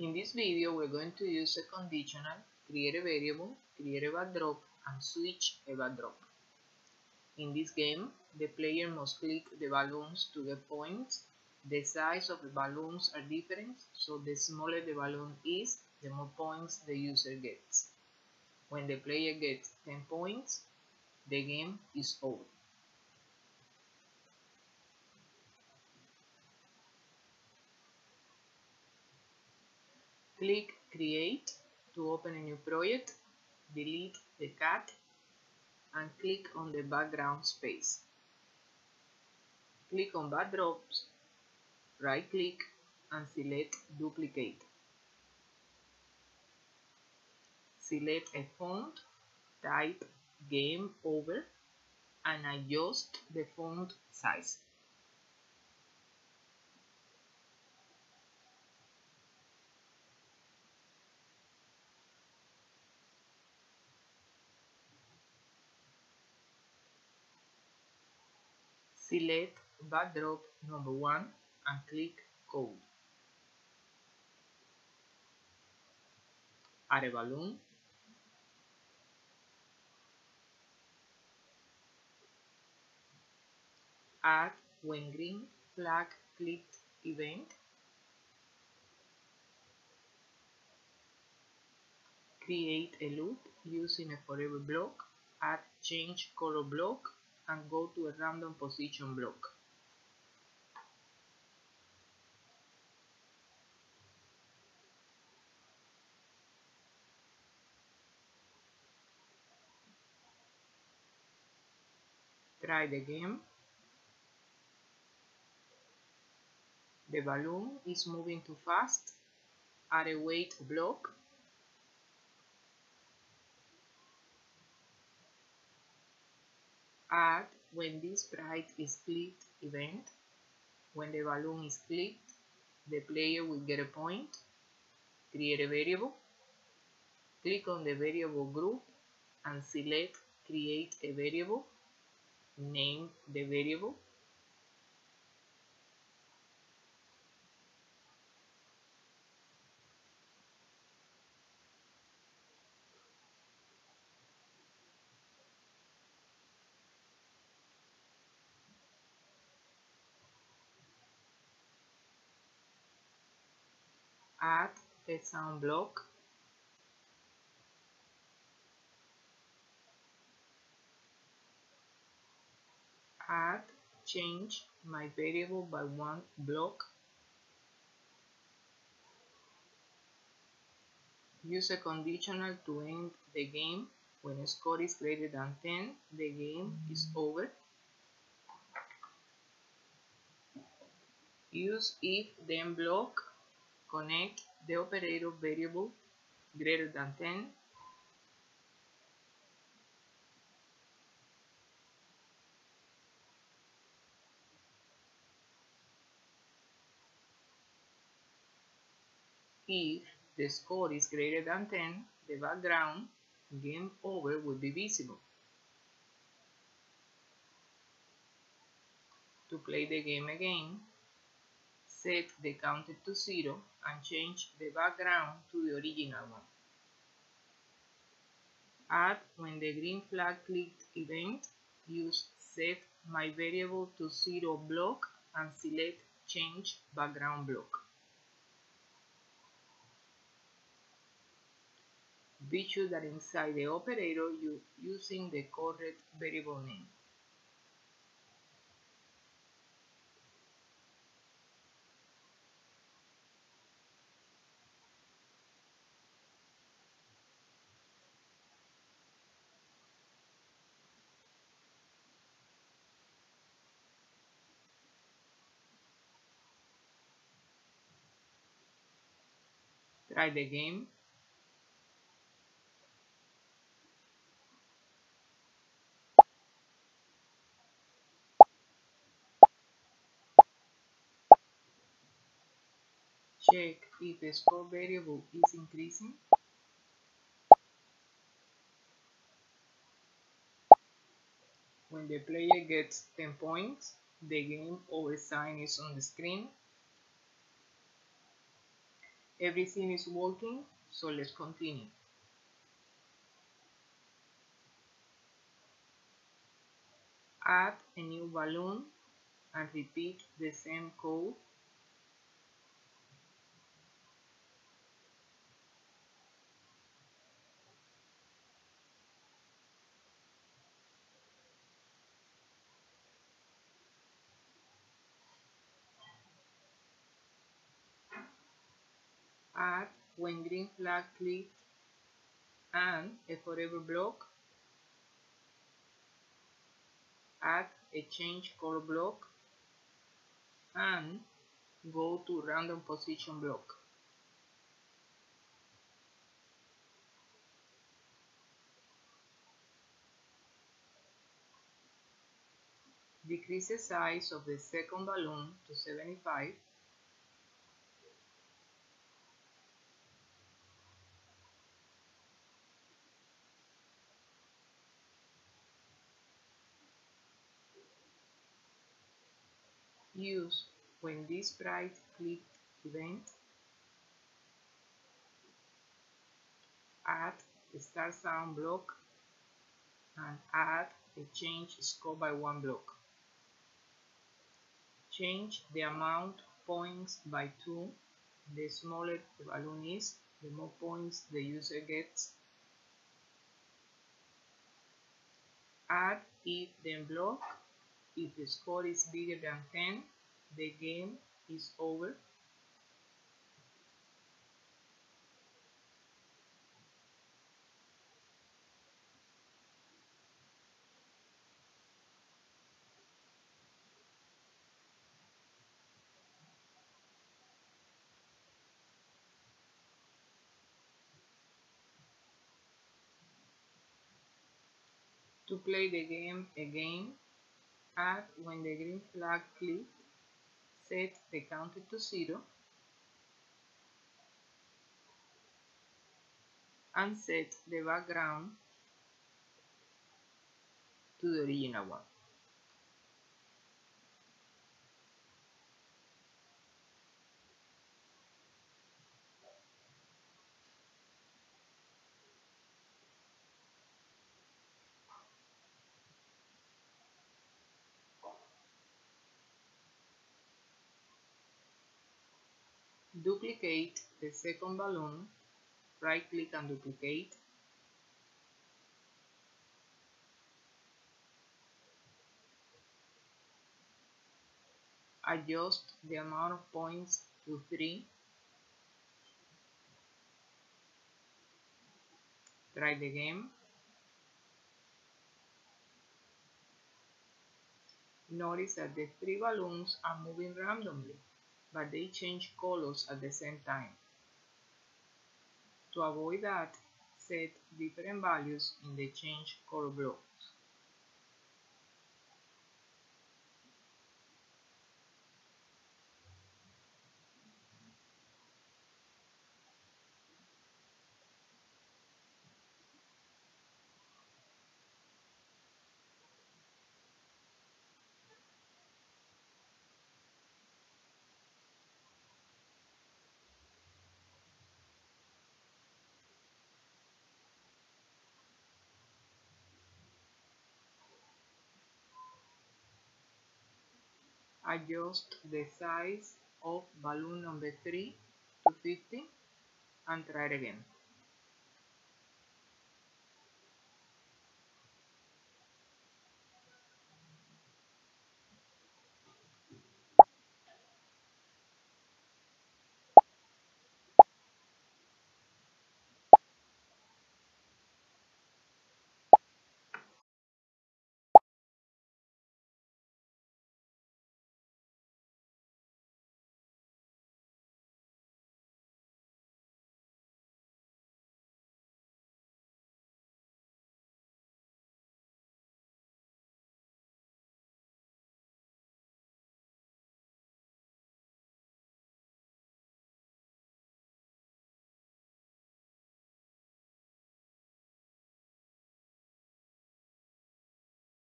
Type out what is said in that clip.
In this video, we're going to use a conditional, create a variable, create a backdrop, and switch a backdrop. In this game, the player must click the balloons to get points. The size of the balloons are different, so the smaller the balloon is, the more points the user gets. When the player gets 10 points, the game is over. Click Create to open a new project, delete the cat, and click on the background space. Click on Backdrops, right click, and select Duplicate. Select a font, type Game Over, and adjust the font size. Select backdrop number 1 and click Code. Add a balloon. Add when green flag clicked event. Create a loop using a forever block. Add change color block and go to a random position block. Try the game. The balloon is moving too fast. Add a wait block. Add when this sprite is clicked event. When the balloon is clicked, the player will get a point. Create a variable. Click on the variable group and select create a variable. Name the variable. Add a sound block. Add change my variable by one block. Use a conditional to end the game when a score is greater than 10 the game is over. Use if then block connect the operator variable greater than 10 if the score is greater than 10 the background game over will be visible. To play the game again set the counter to 0 and change the background to the original one. Add when the green flag clicked event, use set my variable to 0 block and select change background block. Be sure that inside the operator you're using the correct variable name. Try the game. Check if the score variable is increasing. When the player gets 10 points, the game over sign is on the screen Everything is working, so let's continue. Add a new balloon and repeat the same code add when green flag clicked and a forever block add a change color block and go to random position block. Decrease the size of the second balloon to 75 use when this sprite click event add a start sound block and add a change score by one block. Change the amount points by 2 the smaller the balloon is the more points the user gets. Add if then block if the score is bigger than 10, the game is over. To play the game again, add when the green flag clicked, set the counter to zero, and set the background to the original one. Duplicate the second balloon, right click and duplicate. Adjust the amount of points to 3. Try the game. Notice that the three balloons are moving randomly but they change colors at the same time. To avoid that, set different values in the change color blocks. Adjust the size of balloon number 3 to 50 and try again.